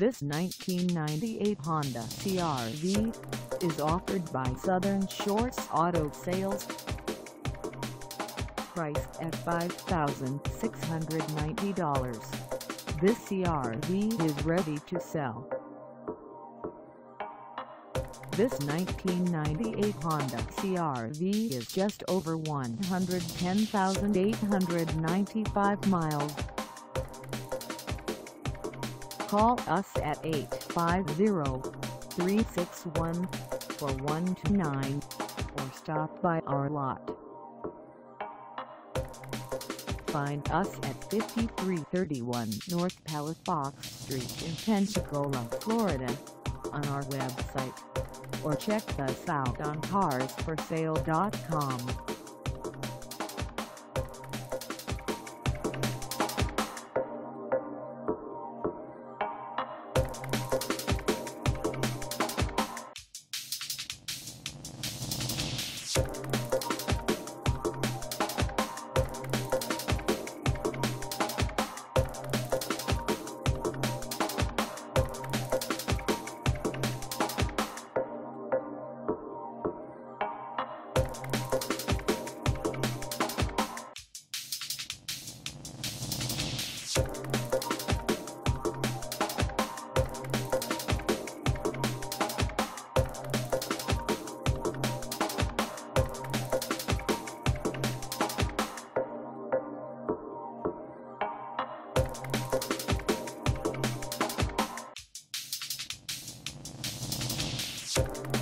This 1998 Honda CR-V is offered by Southern Shores Auto Sales. Priced at $5,690, this CR-V is ready to sell. This 1998 Honda CR-V is just over 110,895 miles. Call us at 850-361-4129 or stop by our lot. Find us at 5331 North Palafox Street in Pensacola, Florida on our website or check us out on carsforsale.com. Thank